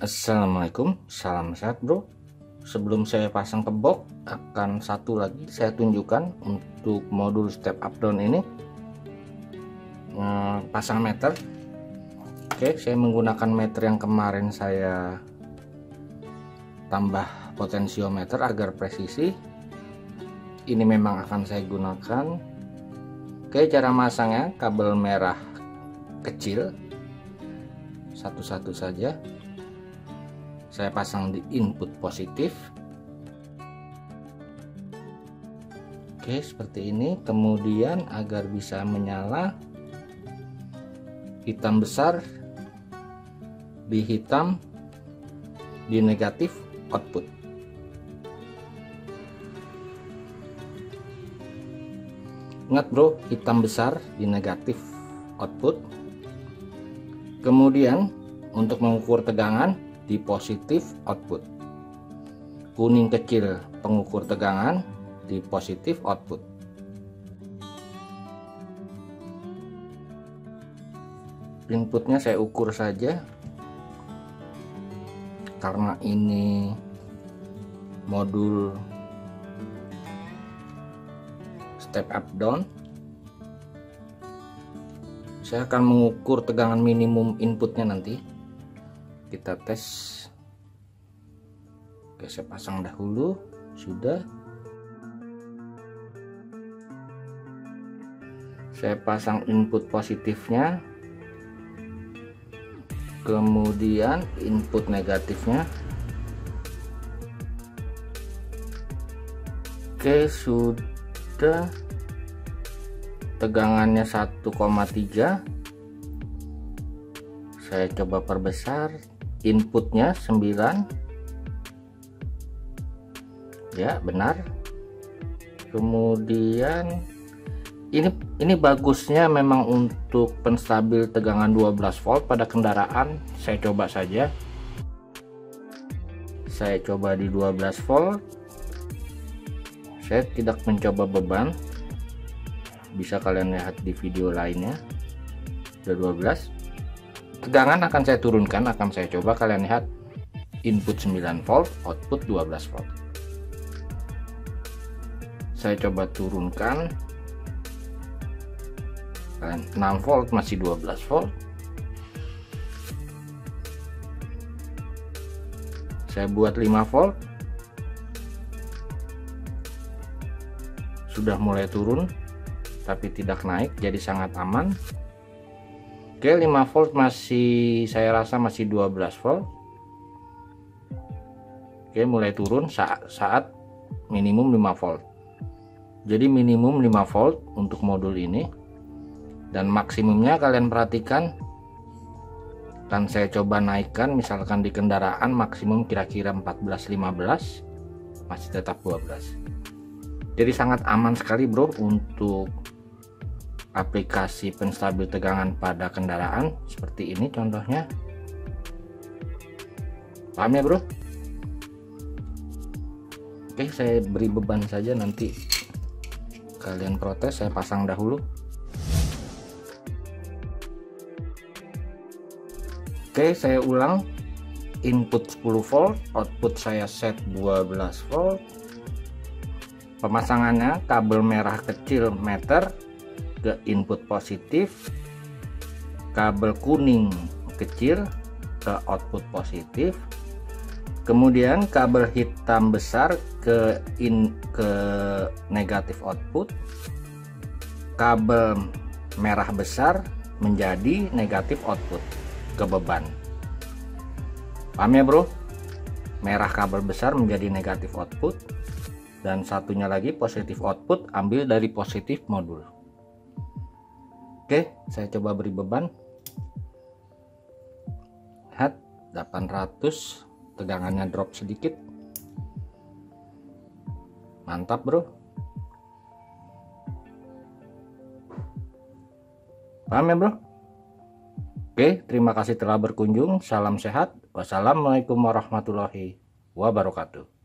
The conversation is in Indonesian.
Assalamualaikum. Salam sehat bro. Sebelum saya pasang ke box akan satu lagi saya tunjukkan untuk modul step up down ini. Pasang meter. Oke saya menggunakan meter yang kemarin saya tambah potensiometer agar presisi. Ini memang akan saya gunakan. Oke cara masangnya kabel merah kecil. Satu-satu saja saya pasang di input positif. Oke seperti ini. Kemudian agar bisa menyala hitam besar di hitam di negatif output. Ingat bro hitam besar di negatif output. Kemudian untuk mengukur tegangan di positif output. Kuning kecil pengukur tegangan di positif output. Inputnya saya ukur saja karena ini modul step up down. Saya akan mengukur tegangan minimum inputnya nanti kita tes. Oke saya pasang dahulu. Sudah. Saya pasang input positifnya. Kemudian input negatifnya. Oke sudah. Tegangannya 1,3 saya coba perbesar inputnya 9 ya benar. Kemudian ini ini bagusnya memang untuk penstabil tegangan 12 volt pada kendaraan. Saya coba saja. Saya coba di 12 volt. Saya tidak mencoba beban. Bisa kalian lihat di video lainnya. Udah 12 tegangan akan saya turunkan akan saya coba kalian lihat. Input 9 volt output 12 volt. Saya coba turunkan. 6 volt masih 12 volt. Saya buat 5 volt. Sudah mulai turun tapi tidak naik jadi sangat aman oke 5 volt masih saya rasa masih 12 volt. Oke mulai turun saat, saat minimum 5 volt. Jadi minimum 5 volt untuk modul ini. Dan maksimumnya kalian perhatikan dan saya coba naikkan misalkan di kendaraan maksimum kira-kira 14-15 masih tetap 12 jadi sangat aman sekali bro untuk aplikasi penstabil tegangan pada kendaraan seperti ini contohnya. Paham ya bro? Oke saya beri beban saja nanti kalian protes saya pasang dahulu. Oke saya ulang. Input 10 volt output saya set 12 volt. Pemasangannya kabel merah kecil meter ke input positif kabel kuning kecil ke output positif kemudian kabel hitam besar ke in ke negatif output kabel merah besar menjadi negatif output ke beban. Paham ya bro? Merah kabel besar menjadi negatif output dan satunya lagi positif output ambil dari positif modul oke saya coba beri beban lihat 800 tegangannya drop sedikit mantap bro paham ya bro Oke, terima kasih telah berkunjung. Salam sehat. Wassalamualaikum warahmatullahi wabarakatuh.